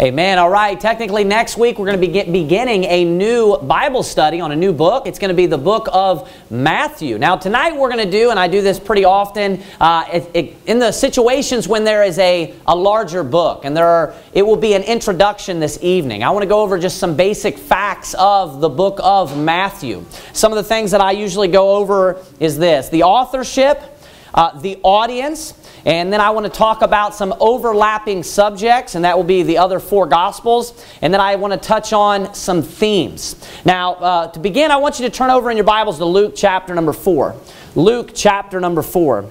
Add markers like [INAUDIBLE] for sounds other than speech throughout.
Amen. All right. Technically, next week we're going to be beginning a new Bible study on a new book. It's going to be the book of Matthew. Now, tonight we're going to do, and I do this pretty often, uh, it, it, in the situations when there is a, a larger book, and there are, it will be an introduction this evening. I want to go over just some basic facts of the book of Matthew. Some of the things that I usually go over is this the authorship, uh, the audience, and then I want to talk about some overlapping subjects, and that will be the other four Gospels. And then I want to touch on some themes. Now, uh, to begin, I want you to turn over in your Bibles to Luke chapter number 4. Luke chapter number 4.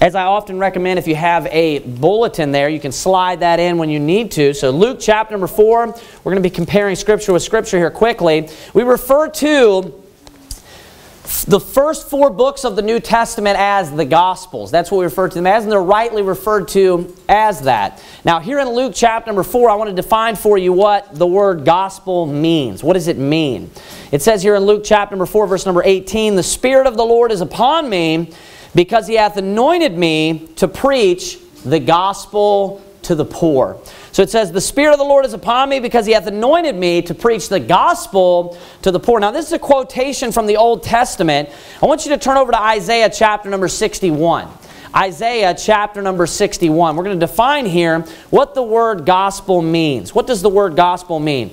As I often recommend, if you have a bulletin there, you can slide that in when you need to. So, Luke chapter number 4, we're going to be comparing Scripture with Scripture here quickly. We refer to the first four books of the New Testament as the Gospels. That's what we refer to them as, and they're rightly referred to as that. Now, here in Luke chapter number 4, I want to define for you what the word gospel means. What does it mean? It says here in Luke chapter number 4, verse number 18, The Spirit of the Lord is upon me, because he hath anointed me to preach the gospel to the poor. So it says, The Spirit of the Lord is upon me because he hath anointed me to preach the gospel to the poor. Now, this is a quotation from the Old Testament. I want you to turn over to Isaiah chapter number 61. Isaiah chapter number 61. We're going to define here what the word gospel means. What does the word gospel mean?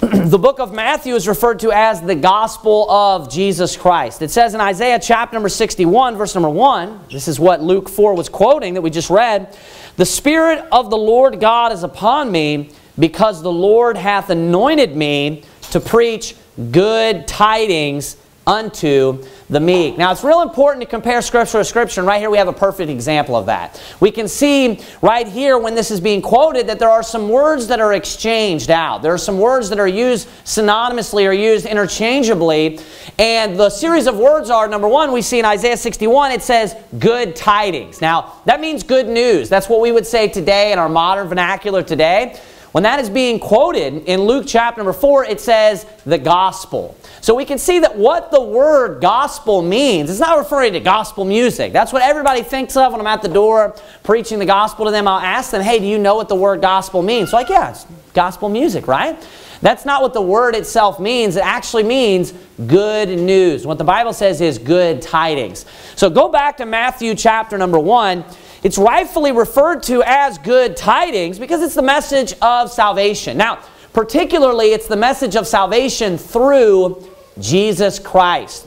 [CLEARS THROAT] the book of Matthew is referred to as the gospel of Jesus Christ. It says in Isaiah chapter number 61, verse number 1, this is what Luke 4 was quoting that we just read. The Spirit of the Lord God is upon me because the Lord hath anointed me to preach good tidings unto the meek. Now, it's real important to compare Scripture to Scripture, and right here we have a perfect example of that. We can see right here when this is being quoted that there are some words that are exchanged out. There are some words that are used synonymously or used interchangeably, and the series of words are, number one, we see in Isaiah 61, it says good tidings. Now, that means good news. That's what we would say today in our modern vernacular today. When that is being quoted in Luke chapter number 4, it says the gospel. So we can see that what the word gospel means, it's not referring to gospel music. That's what everybody thinks of when I'm at the door preaching the gospel to them. I'll ask them, hey, do you know what the word gospel means? Like, yeah, it's gospel music, right? That's not what the word itself means. It actually means good news. What the Bible says is good tidings. So go back to Matthew chapter number 1 it's rightfully referred to as good tidings because it's the message of salvation. Now, particularly, it's the message of salvation through Jesus Christ.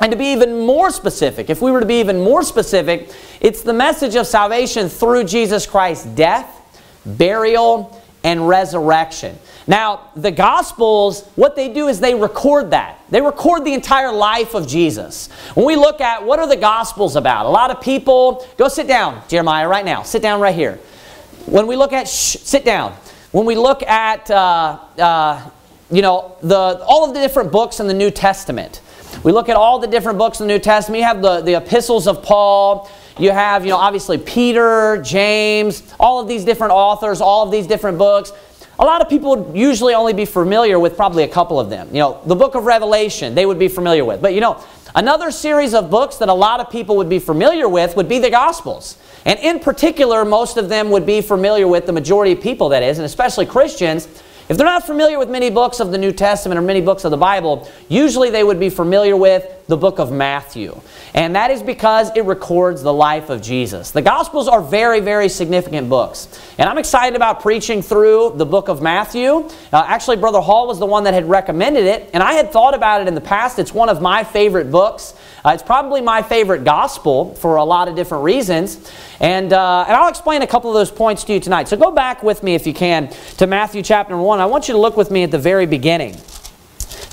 And to be even more specific, if we were to be even more specific, it's the message of salvation through Jesus Christ's death, burial, and resurrection. Now, the Gospels, what they do is they record that. They record the entire life of Jesus. When we look at what are the Gospels about, a lot of people, go sit down, Jeremiah, right now. Sit down right here. When we look at, shh, sit down. When we look at, uh, uh, you know, the, all of the different books in the New Testament, we look at all the different books in the New Testament. You have the, the epistles of Paul. You have, you know, obviously Peter, James, all of these different authors, all of these different books. A lot of people would usually only be familiar with probably a couple of them. You know, the book of Revelation, they would be familiar with. But you know, another series of books that a lot of people would be familiar with would be the Gospels. And in particular, most of them would be familiar with, the majority of people that is, and especially Christians, if they're not familiar with many books of the New Testament or many books of the Bible, usually they would be familiar with the book of Matthew. And that is because it records the life of Jesus. The Gospels are very, very significant books. And I'm excited about preaching through the book of Matthew. Uh, actually, Brother Hall was the one that had recommended it, and I had thought about it in the past. It's one of my favorite books. Uh, it's probably my favorite gospel for a lot of different reasons. And, uh, and I'll explain a couple of those points to you tonight. So go back with me, if you can, to Matthew chapter 1. I want you to look with me at the very beginning.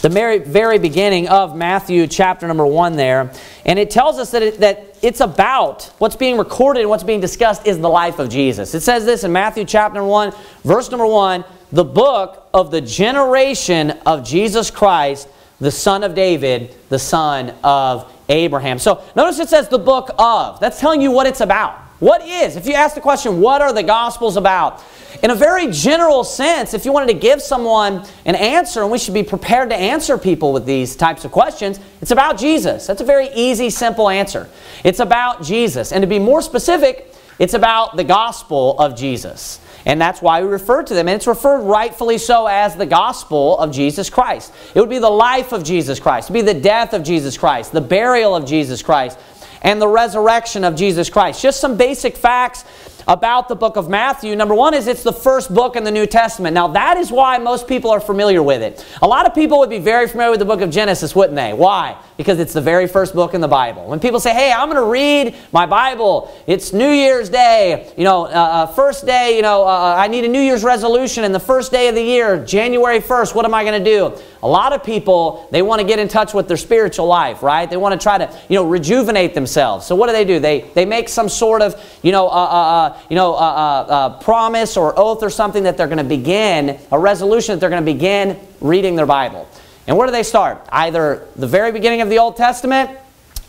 The very, very beginning of Matthew chapter number 1 there. And it tells us that, it, that it's about what's being recorded and what's being discussed is the life of Jesus. It says this in Matthew chapter 1, verse number 1 the book of the generation of Jesus Christ, the son of David, the son of Abraham. So notice it says the book of. That's telling you what it's about. What is? If you ask the question, what are the Gospels about? In a very general sense, if you wanted to give someone an answer, and we should be prepared to answer people with these types of questions, it's about Jesus. That's a very easy, simple answer. It's about Jesus. And to be more specific, it's about the gospel of Jesus. And that's why we refer to them. And it's referred rightfully so as the gospel of Jesus Christ. It would be the life of Jesus Christ, it would be the death of Jesus Christ, the burial of Jesus Christ, and the resurrection of Jesus Christ. Just some basic facts about the book of Matthew. Number one is it's the first book in the New Testament. Now, that is why most people are familiar with it. A lot of people would be very familiar with the book of Genesis, wouldn't they? Why? Because it's the very first book in the Bible. When people say, hey, I'm going to read my Bible, it's New Year's Day, you know, uh, uh, first day, you know, uh, uh, I need a New Year's resolution, and the first day of the year, January 1st, what am I going to do? A lot of people, they want to get in touch with their spiritual life, right? They want to try to, you know, rejuvenate themselves. So what do they do? They, they make some sort of, you know, uh, you know, a uh, promise or oath or something that they're going to begin, a resolution that they're going to begin reading their Bible. And where do they start? Either the very beginning of the Old Testament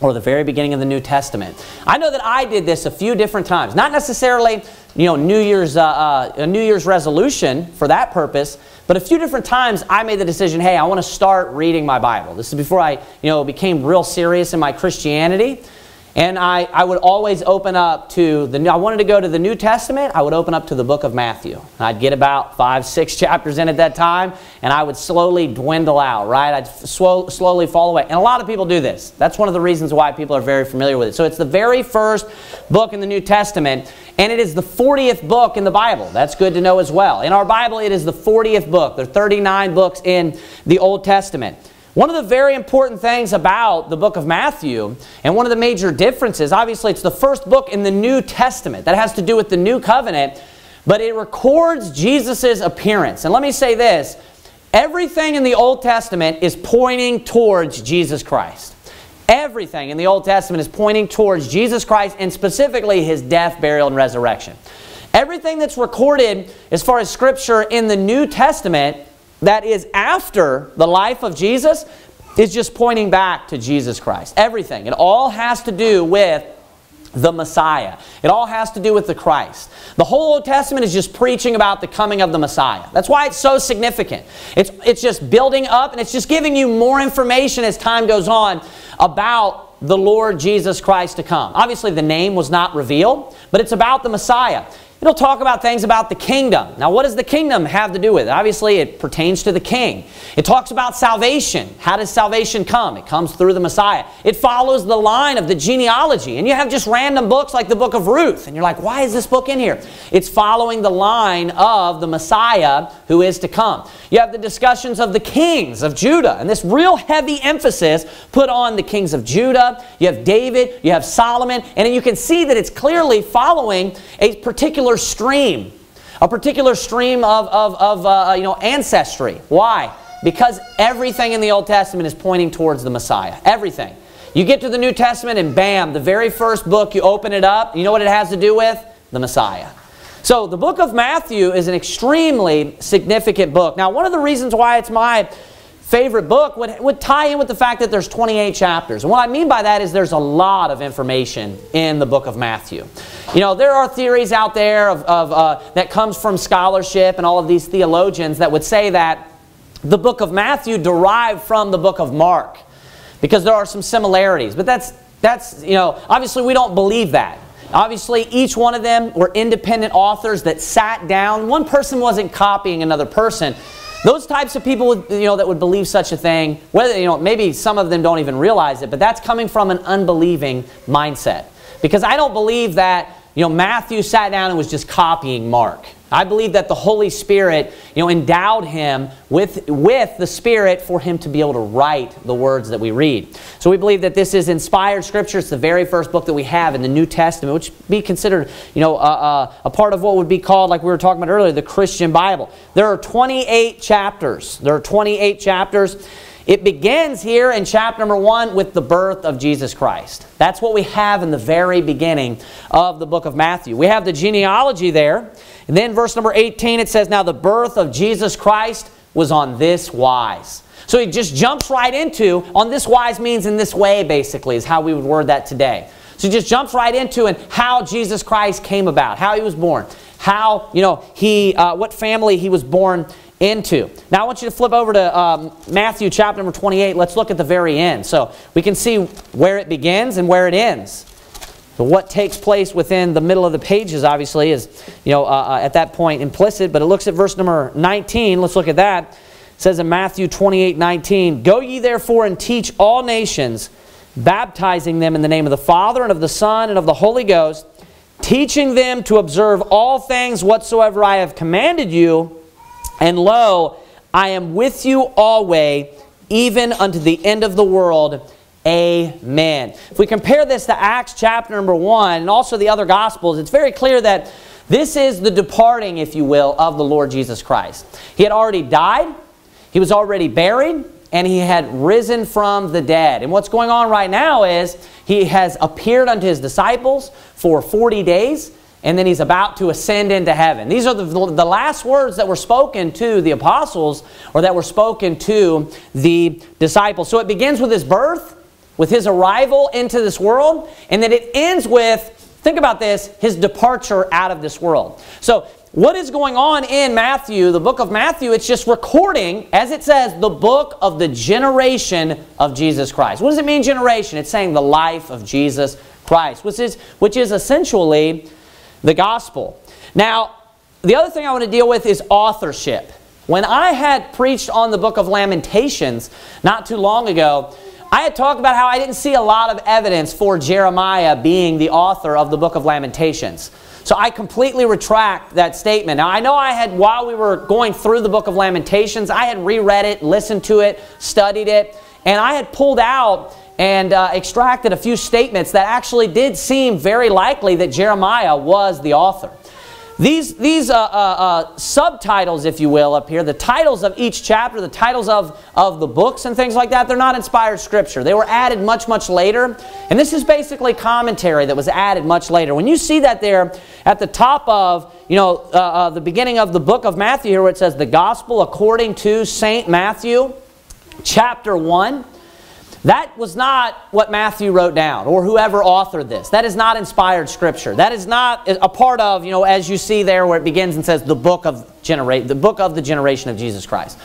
or the very beginning of the New Testament. I know that I did this a few different times. Not necessarily, you know, New Year's, uh, uh, a New Year's resolution for that purpose, but a few different times I made the decision, hey, I want to start reading my Bible. This is before I, you know, became real serious in my Christianity. And I, I would always open up to the, I wanted to go to the New Testament, I would open up to the book of Matthew. I'd get about five, six chapters in at that time, and I would slowly dwindle out, right? I'd slow, slowly fall away. And a lot of people do this. That's one of the reasons why people are very familiar with it. So it's the very first book in the New Testament, and it is the 40th book in the Bible. That's good to know as well. In our Bible, it is the 40th book. There are 39 books in the Old Testament. One of the very important things about the book of Matthew, and one of the major differences, obviously it's the first book in the New Testament that has to do with the new covenant, but it records Jesus' appearance. And let me say this, everything in the Old Testament is pointing towards Jesus Christ. Everything in the Old Testament is pointing towards Jesus Christ and specifically his death, burial, and resurrection. Everything that's recorded as far as Scripture in the New Testament that is after the life of Jesus is just pointing back to Jesus Christ. Everything. It all has to do with the Messiah. It all has to do with the Christ. The whole Old Testament is just preaching about the coming of the Messiah. That's why it's so significant. It's, it's just building up and it's just giving you more information as time goes on about the Lord Jesus Christ to come. Obviously, the name was not revealed, but it's about the Messiah. It'll talk about things about the kingdom. Now, what does the kingdom have to do with it? Obviously, it pertains to the king. It talks about salvation. How does salvation come? It comes through the Messiah. It follows the line of the genealogy. And you have just random books like the book of Ruth. And you're like, why is this book in here? It's following the line of the Messiah who is to come. You have the discussions of the kings of Judah. And this real heavy emphasis put on the kings of Judah. You have David. You have Solomon. And you can see that it's clearly following a particular particular stream, a particular stream of, of, of uh, you know, ancestry. Why? Because everything in the Old Testament is pointing towards the Messiah. Everything. You get to the New Testament and bam, the very first book, you open it up, you know what it has to do with? The Messiah. So the book of Matthew is an extremely significant book. Now, one of the reasons why it's my favorite book would, would tie in with the fact that there's 28 chapters. And what I mean by that is there's a lot of information in the book of Matthew. You know, there are theories out there of, of uh, that comes from scholarship and all of these theologians that would say that the book of Matthew derived from the book of Mark because there are some similarities. But that's, that's you know, obviously we don't believe that. Obviously, each one of them were independent authors that sat down. One person wasn't copying another person. Those types of people, you know, that would believe such a thing, whether, you know, maybe some of them don't even realize it, but that's coming from an unbelieving mindset. Because I don't believe that, you know, Matthew sat down and was just copying Mark. I believe that the Holy Spirit, you know, endowed him with, with the Spirit for him to be able to write the words that we read. So we believe that this is inspired Scripture. It's the very first book that we have in the New Testament, which be considered, you know, a, a part of what would be called, like we were talking about earlier, the Christian Bible. There are 28 chapters. There are 28 chapters. It begins here in chapter number one with the birth of Jesus Christ. That's what we have in the very beginning of the book of Matthew. We have the genealogy there. And then verse number 18, it says, Now the birth of Jesus Christ was on this wise. So he just jumps right into, on this wise means in this way, basically, is how we would word that today. So he just jumps right into and how Jesus Christ came about, how he was born, how, you know, he, uh, what family he was born into. Now I want you to flip over to um, Matthew chapter number 28. Let's look at the very end. So we can see where it begins and where it ends. What takes place within the middle of the pages, obviously, is you know uh, uh, at that point implicit. But it looks at verse number 19. Let's look at that. It says in Matthew 28, 19, Go ye therefore and teach all nations, baptizing them in the name of the Father and of the Son and of the Holy Ghost, teaching them to observe all things whatsoever I have commanded you. And lo, I am with you always, even unto the end of the world. Amen. If we compare this to Acts chapter number 1 and also the other Gospels, it's very clear that this is the departing, if you will, of the Lord Jesus Christ. He had already died, he was already buried, and he had risen from the dead. And what's going on right now is he has appeared unto his disciples for 40 days, and then he's about to ascend into heaven. These are the, the last words that were spoken to the apostles or that were spoken to the disciples. So it begins with his birth with his arrival into this world, and then it ends with, think about this, his departure out of this world. So, what is going on in Matthew, the book of Matthew? It's just recording, as it says, the book of the generation of Jesus Christ. What does it mean, generation? It's saying the life of Jesus Christ, which is, which is essentially the gospel. Now, the other thing I want to deal with is authorship. When I had preached on the book of Lamentations not too long ago, I had talked about how I didn't see a lot of evidence for Jeremiah being the author of the book of Lamentations. So I completely retract that statement. Now, I know I had, while we were going through the book of Lamentations, I had reread it, listened to it, studied it, and I had pulled out and uh, extracted a few statements that actually did seem very likely that Jeremiah was the author. These, these uh, uh, uh, subtitles, if you will, up here, the titles of each chapter, the titles of, of the books and things like that, they're not inspired scripture. They were added much, much later. And this is basically commentary that was added much later. When you see that there at the top of, you know, uh, uh, the beginning of the book of Matthew here where it says the gospel according to St. Matthew, chapter 1, that was not what Matthew wrote down or whoever authored this. That is not inspired scripture. That is not a part of, you know, as you see there where it begins and says the book of generate the book of the generation of Jesus Christ.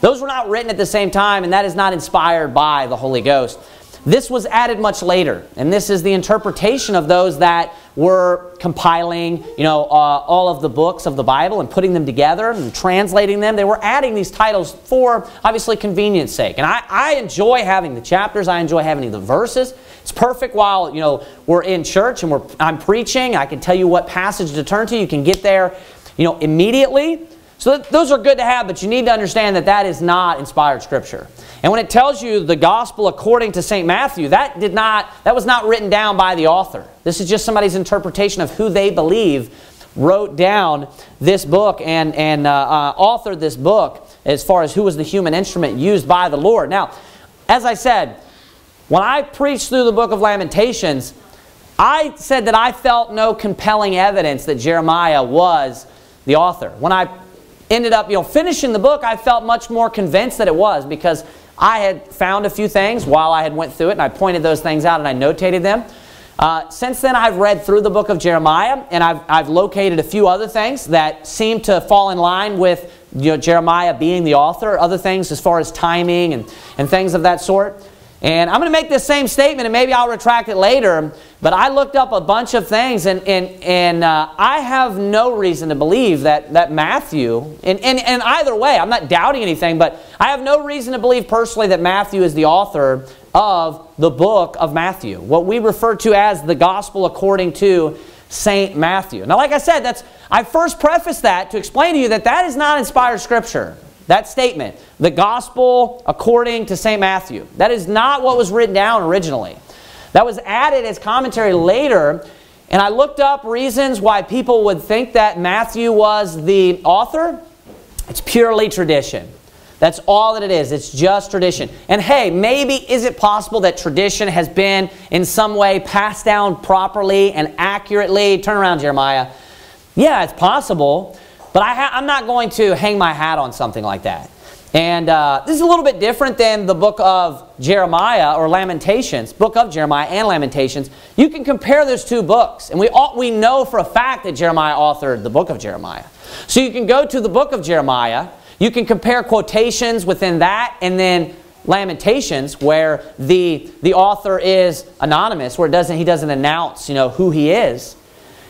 Those were not written at the same time and that is not inspired by the Holy Ghost. This was added much later, and this is the interpretation of those that were compiling, you know, uh, all of the books of the Bible and putting them together and translating them. They were adding these titles for, obviously, convenience sake. And I, I enjoy having the chapters. I enjoy having the verses. It's perfect while, you know, we're in church and we're, I'm preaching. I can tell you what passage to turn to. You can get there, you know, immediately. So those are good to have, but you need to understand that that is not inspired scripture. And when it tells you the gospel according to St. Matthew, that did not that was not written down by the author. This is just somebody's interpretation of who they believe wrote down this book and, and uh, uh, authored this book as far as who was the human instrument used by the Lord. Now, as I said, when I preached through the book of Lamentations, I said that I felt no compelling evidence that Jeremiah was the author. When I ended up, you know, finishing the book, I felt much more convinced that it was because I had found a few things while I had went through it and I pointed those things out and I notated them. Uh, since then, I've read through the book of Jeremiah and I've, I've located a few other things that seem to fall in line with you know, Jeremiah being the author, other things as far as timing and, and things of that sort. And I'm going to make this same statement, and maybe I'll retract it later, but I looked up a bunch of things, and, and, and uh, I have no reason to believe that, that Matthew, and, and, and either way, I'm not doubting anything, but I have no reason to believe personally that Matthew is the author of the book of Matthew, what we refer to as the gospel according to St. Matthew. Now, like I said, that's I first prefaced that to explain to you that that is not inspired scripture. That statement, the gospel according to St. Matthew. That is not what was written down originally. That was added as commentary later. And I looked up reasons why people would think that Matthew was the author. It's purely tradition. That's all that it is. It's just tradition. And hey, maybe is it possible that tradition has been in some way passed down properly and accurately? Turn around, Jeremiah. Yeah, it's possible. But I am not going to hang my hat on something like that. And uh, this is a little bit different than the book of Jeremiah or Lamentations, book of Jeremiah and Lamentations. You can compare those two books. And we, all, we know for a fact that Jeremiah authored the book of Jeremiah. So you can go to the book of Jeremiah. You can compare quotations within that and then Lamentations, where the, the author is anonymous, where it doesn't, he doesn't announce you know, who he is.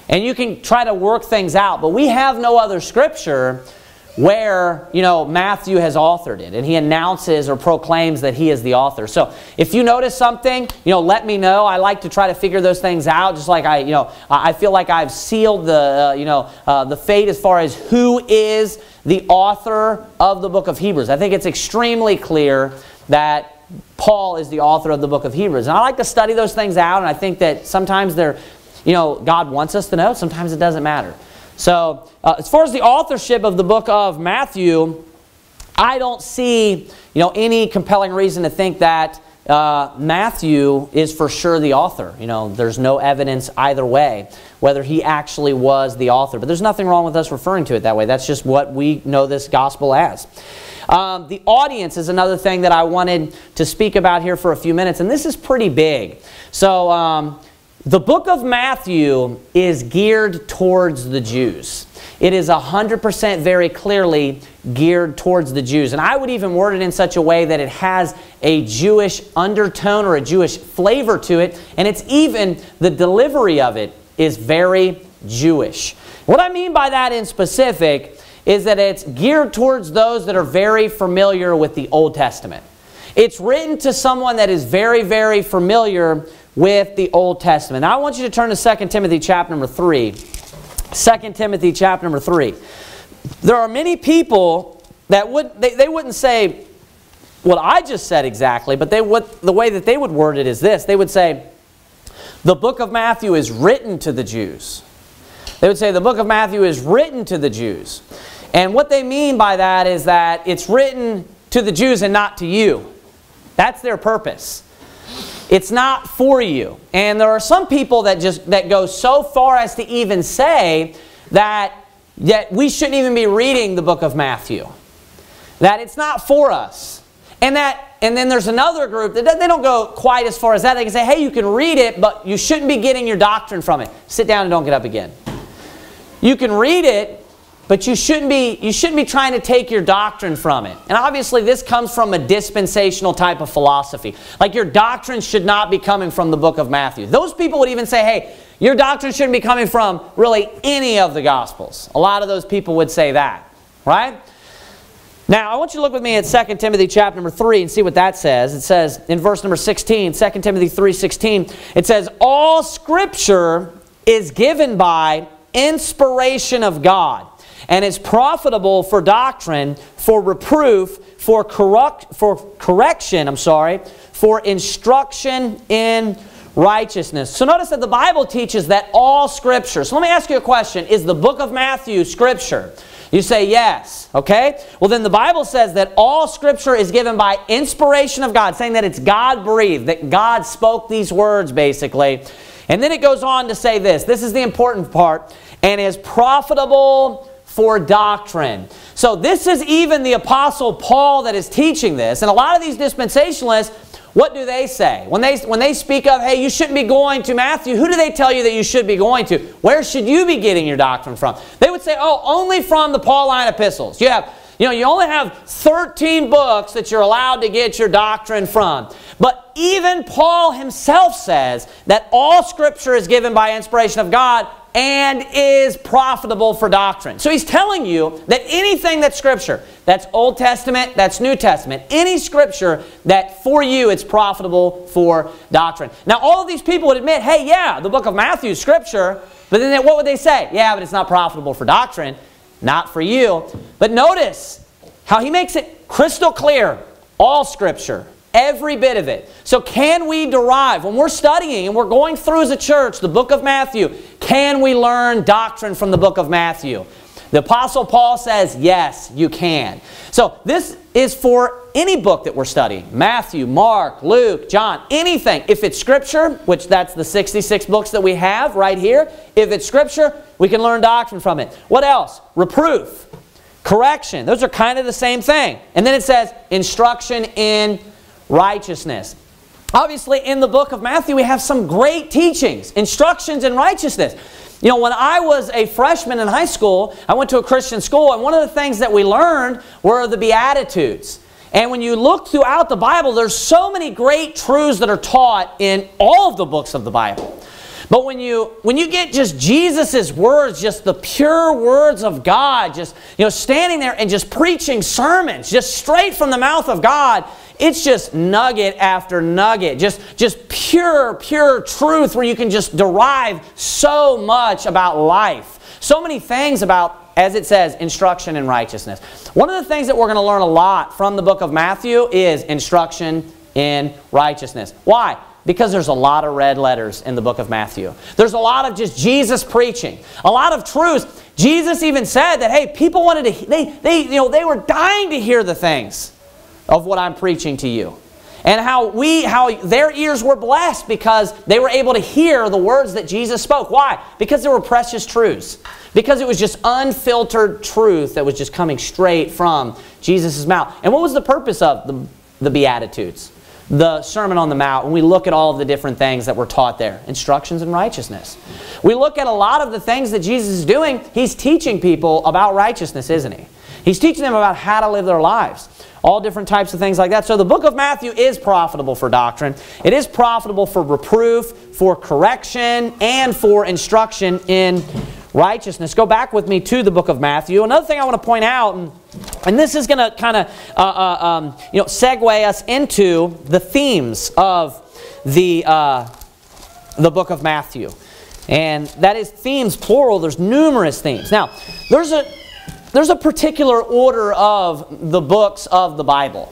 And you can try to work things out. But we have no other scripture where you know Matthew has authored it and he announces or proclaims that he is the author. So if you notice something, you know, let me know. I like to try to figure those things out. Just like I, you know, I feel like I've sealed the, uh, you know, uh, the fate as far as who is the author of the book of Hebrews. I think it's extremely clear that Paul is the author of the book of Hebrews. And I like to study those things out, and I think that sometimes they're, you know, God wants us to know, sometimes it doesn't matter. So, uh, as far as the authorship of the book of Matthew, I don't see, you know, any compelling reason to think that uh, Matthew is for sure the author. You know, there's no evidence either way whether he actually was the author. But there's nothing wrong with us referring to it that way. That's just what we know this gospel as. Um, the audience is another thing that I wanted to speak about here for a few minutes, and this is pretty big. So, um, the book of Matthew is geared towards the Jews. It is 100% very clearly geared towards the Jews. And I would even word it in such a way that it has a Jewish undertone or a Jewish flavor to it. And it's even, the delivery of it is very Jewish. What I mean by that in specific is that it's geared towards those that are very familiar with the Old Testament. It's written to someone that is very, very familiar with the Old Testament. Now I want you to turn to 2 Timothy chapter number 3. 2 Timothy chapter number 3. There are many people that would they, they wouldn't say what I just said exactly, but they would the way that they would word it is this. They would say the book of Matthew is written to the Jews. They would say the book of Matthew is written to the Jews. And what they mean by that is that it's written to the Jews and not to you. That's their purpose. It's not for you. And there are some people that just that go so far as to even say that, that we shouldn't even be reading the book of Matthew. That it's not for us. And that and then there's another group that they don't go quite as far as that. They can say, hey, you can read it, but you shouldn't be getting your doctrine from it. Sit down and don't get up again. You can read it, but you shouldn't be you shouldn't be trying to take your doctrine from it. And obviously this comes from a dispensational type of philosophy. Like your doctrine should not be coming from the book of Matthew. Those people would even say, "Hey, your doctrine shouldn't be coming from really any of the gospels." A lot of those people would say that, right? Now, I want you to look with me at 2 Timothy chapter number 3 and see what that says. It says in verse number 16, 2 Timothy 3:16, it says, "All scripture is given by inspiration of God." And is profitable for doctrine, for reproof, for, corrupt, for correction, I'm sorry, for instruction in righteousness. So notice that the Bible teaches that all Scripture. So let me ask you a question. Is the book of Matthew Scripture? You say yes, okay? Well, then the Bible says that all Scripture is given by inspiration of God, saying that it's God breathed, that God spoke these words, basically. And then it goes on to say this this is the important part and is profitable for doctrine. So this is even the Apostle Paul that is teaching this. And a lot of these dispensationalists, what do they say? When they, when they speak of, hey, you shouldn't be going to Matthew, who do they tell you that you should be going to? Where should you be getting your doctrine from? They would say, oh, only from the Pauline epistles. You have you know, you only have 13 books that you're allowed to get your doctrine from. But even Paul himself says that all Scripture is given by inspiration of God and is profitable for doctrine. So he's telling you that anything that's Scripture, that's Old Testament, that's New Testament, any Scripture that for you it's profitable for doctrine. Now all of these people would admit, hey, yeah, the book of Matthew is Scripture, but then what would they say? Yeah, but it's not profitable for doctrine, not for you. But notice how he makes it crystal clear, all Scripture Every bit of it. So can we derive, when we're studying and we're going through as a church the book of Matthew, can we learn doctrine from the book of Matthew? The Apostle Paul says, yes, you can. So this is for any book that we're studying. Matthew, Mark, Luke, John, anything. If it's Scripture, which that's the 66 books that we have right here. If it's Scripture, we can learn doctrine from it. What else? Reproof, correction. Those are kind of the same thing. And then it says instruction in righteousness. Obviously, in the book of Matthew, we have some great teachings, instructions in righteousness. You know, when I was a freshman in high school, I went to a Christian school, and one of the things that we learned were the Beatitudes. And when you look throughout the Bible, there's so many great truths that are taught in all of the books of the Bible. But when you when you get just Jesus' words, just the pure words of God, just you know, standing there and just preaching sermons, just straight from the mouth of God, it's just nugget after nugget, just, just pure, pure truth where you can just derive so much about life. So many things about, as it says, instruction in righteousness. One of the things that we're going to learn a lot from the book of Matthew is instruction in righteousness. Why? Because there's a lot of red letters in the book of Matthew. There's a lot of just Jesus preaching, a lot of truths. Jesus even said that, hey, people wanted to, they, they, you know, they were dying to hear the things of what I'm preaching to you. And how we how their ears were blessed because they were able to hear the words that Jesus spoke. Why? Because they were precious truths. Because it was just unfiltered truth that was just coming straight from Jesus' mouth. And what was the purpose of the, the Beatitudes? The Sermon on the Mount, and we look at all of the different things that were taught there instructions in righteousness. We look at a lot of the things that Jesus is doing. He's teaching people about righteousness, isn't he? He's teaching them about how to live their lives all different types of things like that. So the book of Matthew is profitable for doctrine. It is profitable for reproof, for correction, and for instruction in righteousness. Go back with me to the book of Matthew. Another thing I want to point out, and, and this is going to kind of uh, uh, um, you know, segue us into the themes of the, uh, the book of Matthew. And that is themes, plural. There's numerous themes. Now, there's a there's a particular order of the books of the Bible.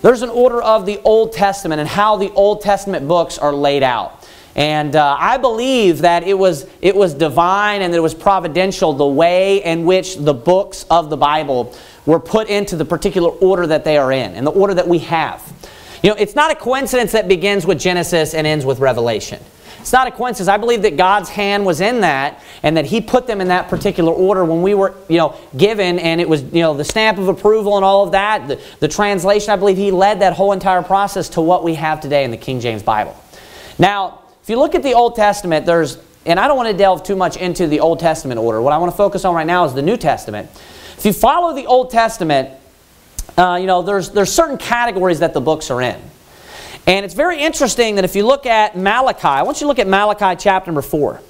There's an order of the Old Testament and how the Old Testament books are laid out. And uh, I believe that it was, it was divine and that it was providential the way in which the books of the Bible were put into the particular order that they are in and the order that we have. You know, it's not a coincidence that begins with Genesis and ends with Revelation. It's not a coincidence. I believe that God's hand was in that and that He put them in that particular order when we were, you know, given and it was, you know, the stamp of approval and all of that, the, the translation, I believe He led that whole entire process to what we have today in the King James Bible. Now, if you look at the Old Testament, there's, and I don't want to delve too much into the Old Testament order. What I want to focus on right now is the New Testament. If you follow the Old Testament, uh, you know, there's, there's certain categories that the books are in. And it's very interesting that if you look at Malachi, I want you to look at Malachi chapter number 4.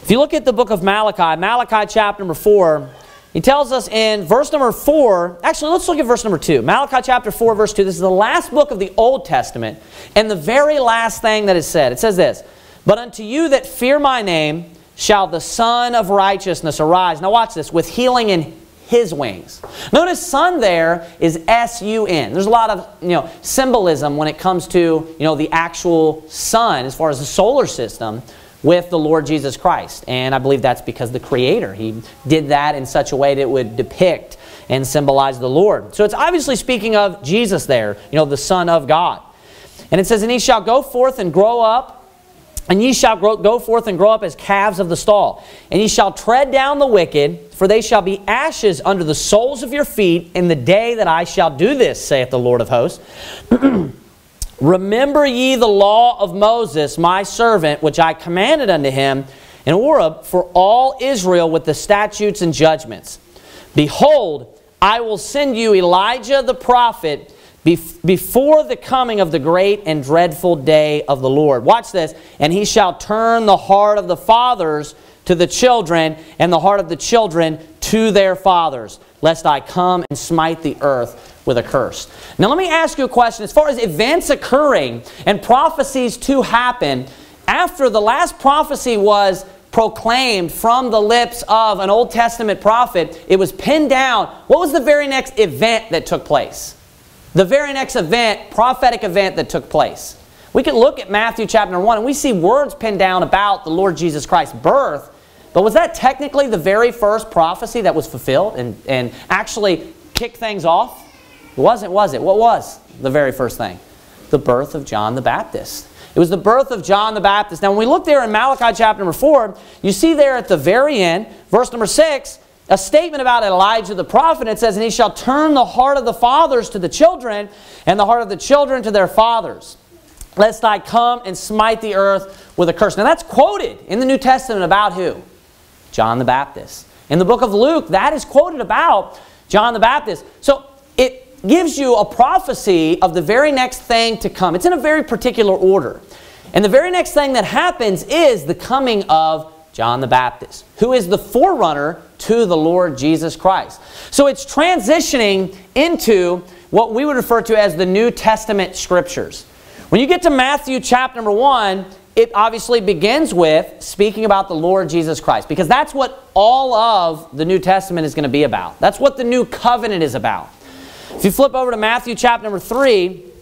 If you look at the book of Malachi, Malachi chapter number 4, he tells us in verse number 4, actually let's look at verse number 2. Malachi chapter 4 verse 2, this is the last book of the Old Testament and the very last thing that is said. It says this, But unto you that fear my name shall the Sun of Righteousness arise. Now watch this, with healing in his wings. Notice sun there is S-U-N. There's a lot of you know symbolism when it comes to you know the actual sun as far as the solar system with the Lord Jesus Christ. And I believe that's because the Creator, He did that in such a way that it would depict and symbolize the Lord. So it's obviously speaking of Jesus there, you know, the Son of God. And it says, And he shall go forth and grow up and ye shall grow, go forth and grow up as calves of the stall. And ye shall tread down the wicked, for they shall be ashes under the soles of your feet in the day that I shall do this, saith the Lord of hosts. [CLEARS THROAT] Remember ye the law of Moses, my servant, which I commanded unto him in Horeb for all Israel with the statutes and judgments. Behold, I will send you Elijah the prophet before the coming of the great and dreadful day of the Lord. Watch this. And he shall turn the heart of the fathers to the children, and the heart of the children to their fathers, lest I come and smite the earth with a curse. Now, let me ask you a question. As far as events occurring and prophecies to happen, after the last prophecy was proclaimed from the lips of an Old Testament prophet, it was pinned down. What was the very next event that took place? The very next event, prophetic event that took place. We can look at Matthew chapter 1 and we see words pinned down about the Lord Jesus Christ's birth. But was that technically the very first prophecy that was fulfilled and, and actually kicked things off? It wasn't, was it? What was the very first thing? The birth of John the Baptist. It was the birth of John the Baptist. Now, when we look there in Malachi chapter number 4, you see there at the very end, verse number 6, a statement about Elijah the prophet. It says, And he shall turn the heart of the fathers to the children, and the heart of the children to their fathers, lest I come and smite the earth with a curse. Now that's quoted in the New Testament about who? John the Baptist. In the book of Luke, that is quoted about John the Baptist. So it gives you a prophecy of the very next thing to come. It's in a very particular order. And the very next thing that happens is the coming of John the Baptist, who is the forerunner to the Lord Jesus Christ. So it's transitioning into what we would refer to as the New Testament scriptures. When you get to Matthew chapter number 1, it obviously begins with speaking about the Lord Jesus Christ because that's what all of the New Testament is going to be about. That's what the new covenant is about. If you flip over to Matthew chapter number 3,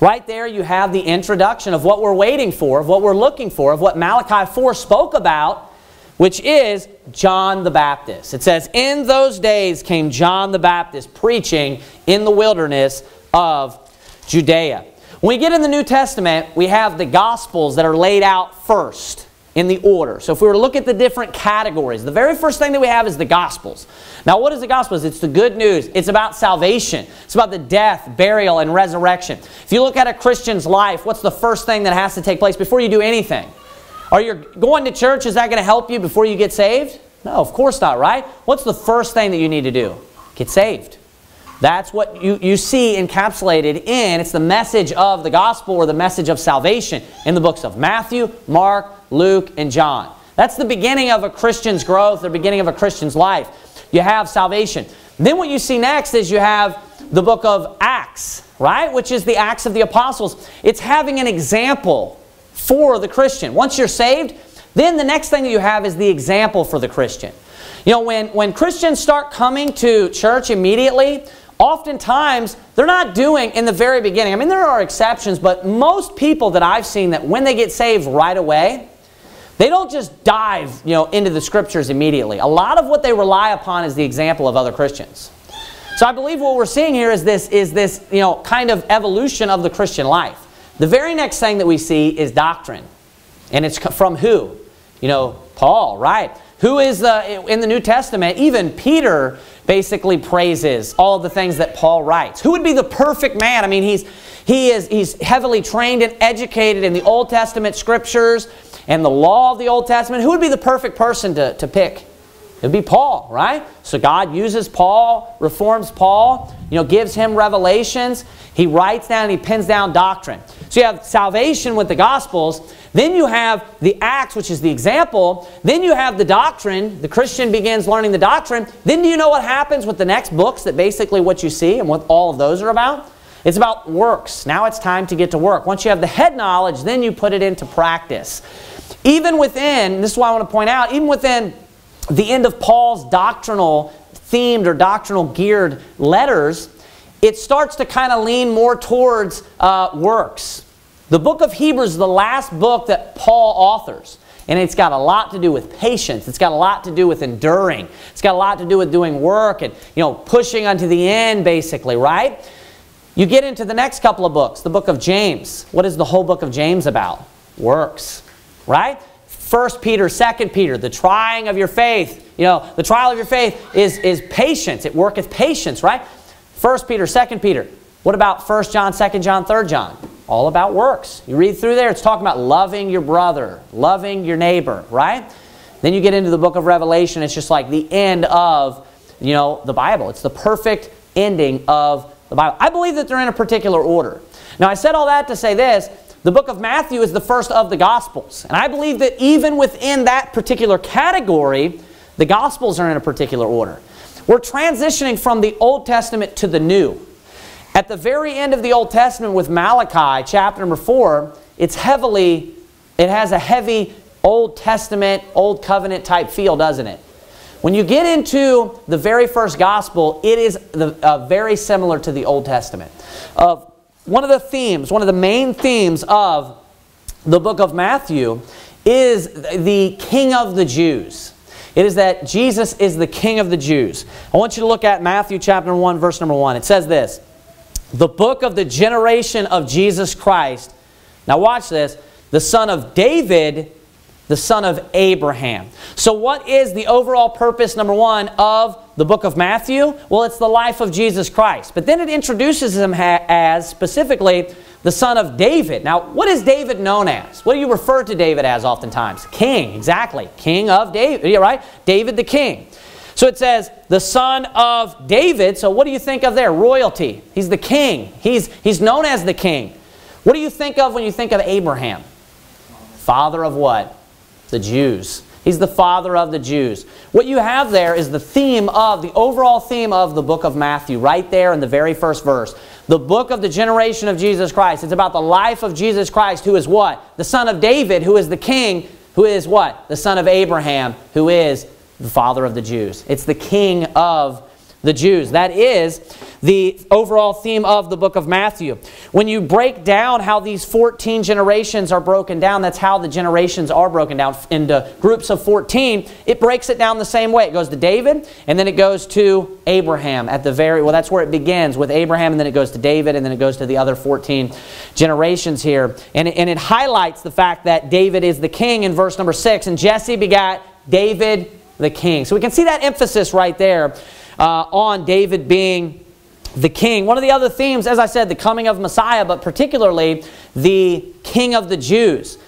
Right there you have the introduction of what we're waiting for, of what we're looking for, of what Malachi 4 spoke about, which is John the Baptist. It says, In those days came John the Baptist preaching in the wilderness of Judea. When we get in the New Testament, we have the Gospels that are laid out first in the order. So if we were to look at the different categories, the very first thing that we have is the Gospels. Now what is the Gospels? It's the good news. It's about salvation. It's about the death, burial, and resurrection. If you look at a Christian's life, what's the first thing that has to take place before you do anything? Are you going to church, is that going to help you before you get saved? No, of course not, right? What's the first thing that you need to do? Get saved. That's what you, you see encapsulated in, it's the message of the gospel or the message of salvation in the books of Matthew, Mark, Luke, and John. That's the beginning of a Christian's growth, the beginning of a Christian's life. You have salvation. Then what you see next is you have the book of Acts, right? Which is the Acts of the Apostles. It's having an example for the Christian. Once you're saved, then the next thing that you have is the example for the Christian. You know, when, when Christians start coming to church immediately, oftentimes they're not doing in the very beginning. I mean, there are exceptions, but most people that I've seen that when they get saved right away, they don't just dive you know, into the scriptures immediately. A lot of what they rely upon is the example of other Christians. So I believe what we're seeing here is this, is this you know, kind of evolution of the Christian life. The very next thing that we see is doctrine. And it's from who? You know, Paul, right? Who is the, in the New Testament, even Peter basically praises all the things that Paul writes. Who would be the perfect man? I mean, he's, he is, he's heavily trained and educated in the Old Testament scriptures and the law of the Old Testament. Who would be the perfect person to, to pick? It would be Paul, right? So God uses Paul, reforms Paul, you know, gives him revelations. He writes down he pins down doctrine. So you have salvation with the Gospels. Then you have the Acts, which is the example. Then you have the doctrine. The Christian begins learning the doctrine. Then do you know what happens with the next books that basically what you see and what all of those are about? It's about works. Now it's time to get to work. Once you have the head knowledge, then you put it into practice. Even within, this is why I want to point out, even within the end of Paul's doctrinal themed or doctrinal geared letters, it starts to kind of lean more towards uh, works. The book of Hebrews is the last book that Paul authors. And it's got a lot to do with patience. It's got a lot to do with enduring. It's got a lot to do with doing work and, you know, pushing unto the end, basically, right? You get into the next couple of books, the book of James. What is the whole book of James about? Works, right? First Peter, Second Peter, the trying of your faith. You know, the trial of your faith is, is patience. It worketh patience, right? First Peter, Second Peter. What about First John, Second John, Third John? All about works. You read through there, it's talking about loving your brother, loving your neighbor, right? Then you get into the book of Revelation, it's just like the end of, you know, the Bible. It's the perfect ending of the Bible. I believe that they're in a particular order. Now, I said all that to say this, the book of Matthew is the first of the Gospels. And I believe that even within that particular category, the Gospels are in a particular order. We're transitioning from the Old Testament to the New. At the very end of the Old Testament with Malachi, chapter number 4, it's heavily, it has a heavy Old Testament, Old Covenant type feel, doesn't it? When you get into the very first gospel, it is the, uh, very similar to the Old Testament. Of one of the themes, one of the main themes of the book of Matthew is the King of the Jews. It is that Jesus is the King of the Jews. I want you to look at Matthew chapter 1, verse number 1. It says this, The book of the generation of Jesus Christ. Now watch this. The son of David, the son of Abraham. So what is the overall purpose, number one, of the book of Matthew? Well, it's the life of Jesus Christ. But then it introduces him as, specifically, the son of David. Now, what is David known as? What do you refer to David as oftentimes? King, exactly. King of David, right? David the king. So it says, the son of David. So what do you think of there? Royalty. He's the king. He's, he's known as the king. What do you think of when you think of Abraham? Father of what? The Jews. He's the father of the Jews. What you have there is the theme of, the overall theme of the book of Matthew, right there in the very first verse. The book of the generation of Jesus Christ. It's about the life of Jesus Christ, who is what? The son of David, who is the king, who is what? The son of Abraham, who is the father of the Jews. It's the king of the Jews. That is the overall theme of the book of Matthew. When you break down how these 14 generations are broken down, that's how the generations are broken down into groups of 14. It breaks it down the same way. It goes to David, and then it goes to Abraham at the very, well, that's where it begins with Abraham, and then it goes to David, and then it goes to the other 14 generations here. And it, and it highlights the fact that David is the king in verse number 6, and Jesse begat David the king. So we can see that emphasis right there uh, on David being the king. One of the other themes, as I said, the coming of Messiah, but particularly the king of the Jews.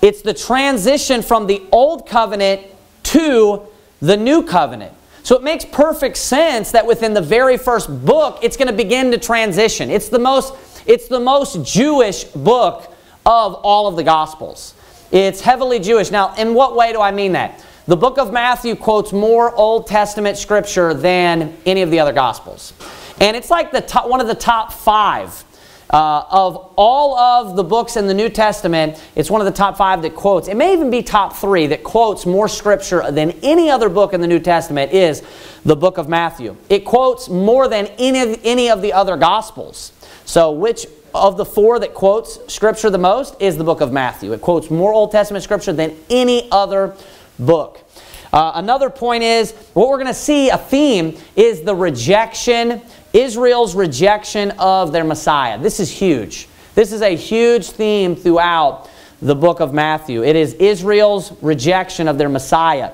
It's the transition from the old covenant to the new covenant. So it makes perfect sense that within the very first book, it's going to begin to transition. It's the most, it's the most Jewish book of all of the Gospels. It's heavily Jewish. Now, in what way do I mean that? The book of Matthew quotes more Old Testament scripture than any of the other Gospels. And it's like the top, one of the top five uh, of all of the books in the New Testament. It's one of the top five that quotes. It may even be top three that quotes more scripture than any other book in the New Testament is the book of Matthew. It quotes more than any of, any of the other Gospels. So which of the four that quotes scripture the most is the book of Matthew. It quotes more Old Testament scripture than any other book. Uh, another point is, what we're going to see, a theme, is the rejection, Israel's rejection of their Messiah. This is huge. This is a huge theme throughout the book of Matthew. It is Israel's rejection of their Messiah.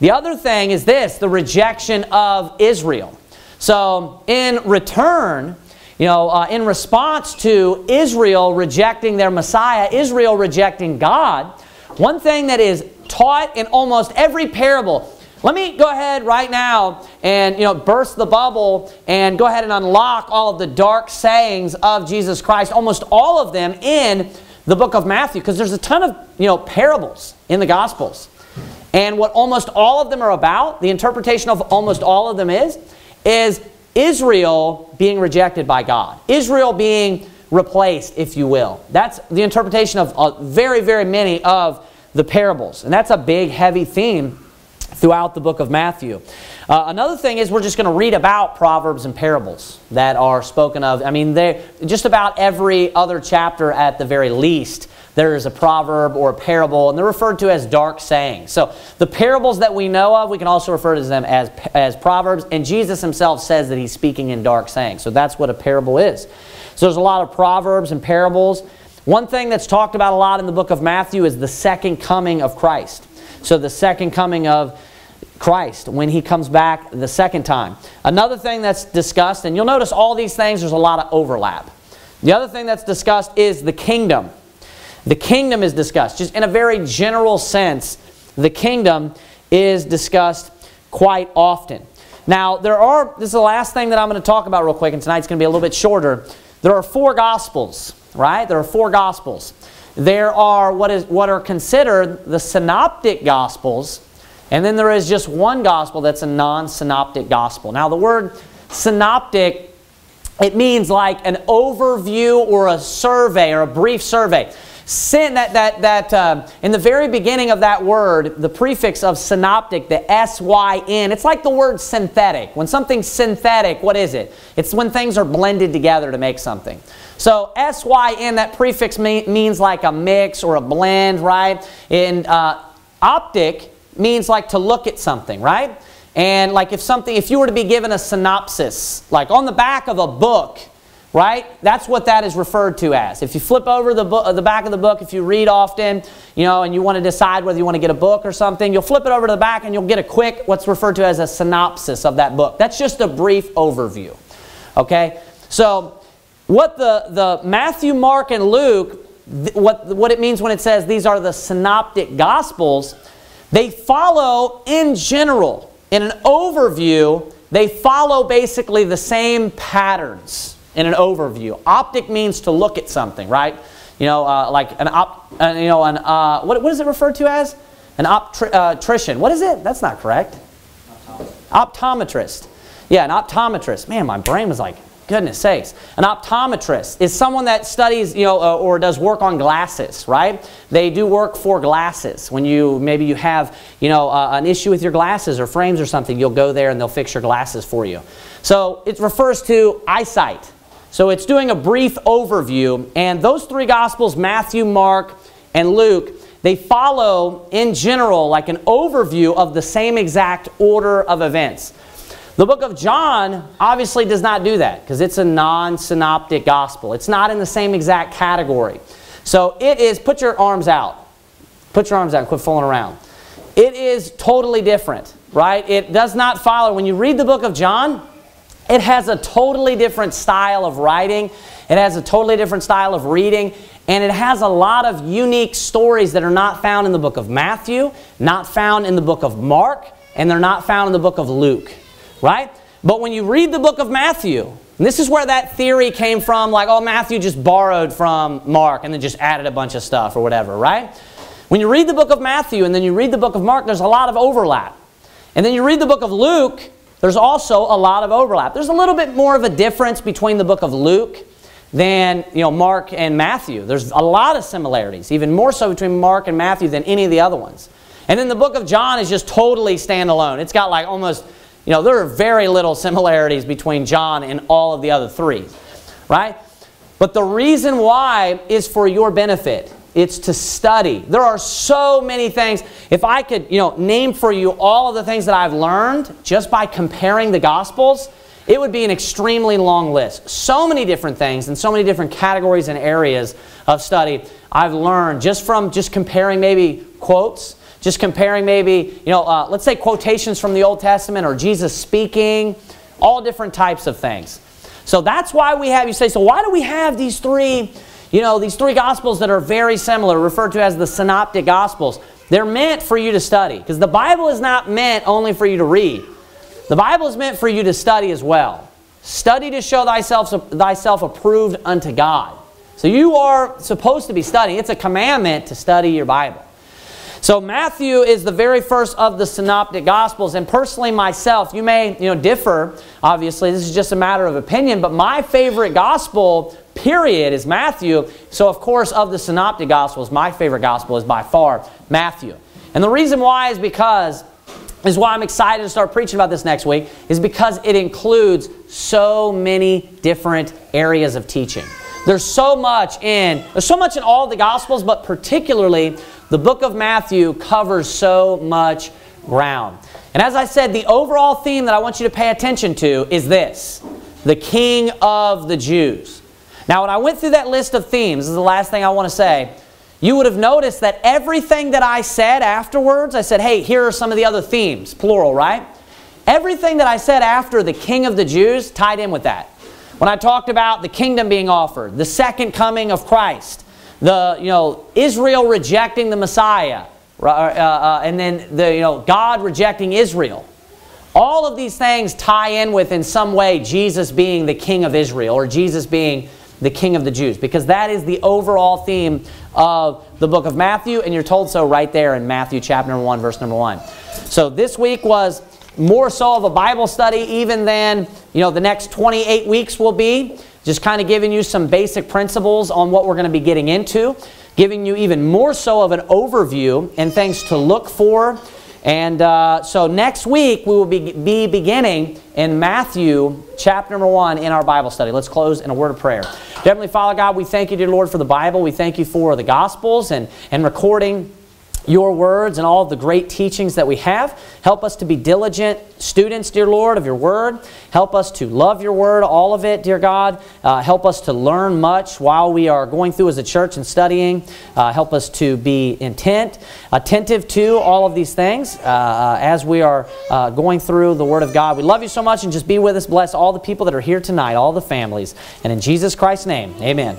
The other thing is this, the rejection of Israel. So in return, you know, uh, in response to Israel rejecting their Messiah, Israel rejecting God, one thing that is taught in almost every parable. Let me go ahead right now and you know burst the bubble and go ahead and unlock all of the dark sayings of Jesus Christ, almost all of them in the book of Matthew because there's a ton of you know parables in the gospels. And what almost all of them are about, the interpretation of almost all of them is is Israel being rejected by God. Israel being replaced, if you will. That's the interpretation of uh, very, very many of the parables. And that's a big, heavy theme throughout the book of Matthew. Uh, another thing is we're just going to read about proverbs and parables that are spoken of. I mean, just about every other chapter at the very least, there is a proverb or a parable, and they're referred to as dark sayings. So the parables that we know of, we can also refer to them as, as proverbs, and Jesus himself says that he's speaking in dark sayings. So that's what a parable is. So there's a lot of proverbs and parables. One thing that's talked about a lot in the book of Matthew is the second coming of Christ. So the second coming of Christ when he comes back the second time. Another thing that's discussed, and you'll notice all these things, there's a lot of overlap. The other thing that's discussed is the kingdom. The kingdom is discussed. Just in a very general sense, the kingdom is discussed quite often. Now, there are, this is the last thing that I'm going to talk about real quick, and tonight's going to be a little bit shorter. There are four gospels right? There are four gospels. There are what is what are considered the synoptic gospels, and then there is just one gospel that's a non-synoptic gospel. Now the word synoptic it means like an overview or a survey or a brief survey. Sin, that, that, that uh, in the very beginning of that word, the prefix of synoptic, the S-Y-N, it's like the word synthetic. When something's synthetic, what is it? It's when things are blended together to make something. So S-Y-N, that prefix means like a mix or a blend, right? And uh, optic means like to look at something, right? And like if something, if you were to be given a synopsis, like on the back of a book, right? That's what that is referred to as. If you flip over the, the back of the book, if you read often, you know, and you want to decide whether you want to get a book or something, you'll flip it over to the back and you'll get a quick, what's referred to as a synopsis of that book. That's just a brief overview, okay? So what the, the Matthew, Mark, and Luke, what, what it means when it says these are the synoptic gospels, they follow in general, in an overview, they follow basically the same patterns in an overview. Optic means to look at something, right? You know, uh, like an op, uh, you know, an uh, what, what is it referred to as? An optician. What is it? That's not correct. Optometrist. Yeah, an optometrist. Man, my brain was like, goodness sakes. An optometrist is someone that studies, you know, uh, or does work on glasses, right? They do work for glasses. When you, maybe you have, you know, uh, an issue with your glasses or frames or something, you'll go there and they'll fix your glasses for you. So it refers to eyesight. So it's doing a brief overview. And those three Gospels, Matthew, Mark, and Luke, they follow, in general, like an overview of the same exact order of events. The book of John obviously does not do that because it's a non synoptic gospel. It's not in the same exact category. So it is, put your arms out. Put your arms out quit fooling around. It is totally different, right? It does not follow. When you read the book of John, it has a totally different style of writing, it has a totally different style of reading, and it has a lot of unique stories that are not found in the book of Matthew, not found in the book of Mark, and they're not found in the book of Luke right? But when you read the book of Matthew, and this is where that theory came from, like, oh, Matthew just borrowed from Mark and then just added a bunch of stuff or whatever, right? When you read the book of Matthew and then you read the book of Mark, there's a lot of overlap. And then you read the book of Luke, there's also a lot of overlap. There's a little bit more of a difference between the book of Luke than you know Mark and Matthew. There's a lot of similarities, even more so between Mark and Matthew than any of the other ones. And then the book of John is just totally standalone. It's got like almost you know, there are very little similarities between John and all of the other three, right? But the reason why is for your benefit. It's to study. There are so many things. If I could, you know, name for you all of the things that I've learned just by comparing the Gospels, it would be an extremely long list. So many different things and so many different categories and areas of study I've learned just from just comparing maybe quotes just comparing maybe, you know, uh, let's say quotations from the Old Testament or Jesus speaking, all different types of things. So that's why we have, you say, so why do we have these three, you know, these three Gospels that are very similar, referred to as the Synoptic Gospels? They're meant for you to study because the Bible is not meant only for you to read. The Bible is meant for you to study as well. Study to show thyself, thyself approved unto God. So you are supposed to be studying. It's a commandment to study your Bible. So Matthew is the very first of the synoptic gospels and personally myself, you may, you know, differ. Obviously, this is just a matter of opinion, but my favorite gospel period is Matthew. So of course, of the synoptic gospels, my favorite gospel is by far Matthew. And the reason why is because is why I'm excited to start preaching about this next week is because it includes so many different areas of teaching. There's so much in there's so much in all the gospels, but particularly the book of Matthew covers so much ground. And as I said, the overall theme that I want you to pay attention to is this the King of the Jews. Now, when I went through that list of themes, this is the last thing I want to say, you would have noticed that everything that I said afterwards, I said, hey, here are some of the other themes, plural, right? Everything that I said after the King of the Jews tied in with that. When I talked about the kingdom being offered, the second coming of Christ, the, you know, Israel rejecting the Messiah, uh, uh, and then the, you know, God rejecting Israel. All of these things tie in with, in some way, Jesus being the king of Israel or Jesus being the king of the Jews because that is the overall theme of the book of Matthew and you're told so right there in Matthew chapter number 1 verse number 1. So this week was more so of a Bible study even than you know the next 28 weeks will be. Just kind of giving you some basic principles on what we're going to be getting into, giving you even more so of an overview and things to look for. And uh, so next week we will be, be beginning in Matthew chapter number one in our Bible study. Let's close in a word of prayer. Heavenly Father God, we thank you, dear Lord, for the Bible. We thank you for the Gospels and, and recording your words and all the great teachings that we have. Help us to be diligent students, dear Lord, of your word. Help us to love your word, all of it, dear God. Uh, help us to learn much while we are going through as a church and studying. Uh, help us to be intent, attentive to all of these things uh, uh as we are uh, going through the word of God. We love you so much and just be with us. Bless all the people that are here tonight, all the families. And in Jesus Christ's name, amen.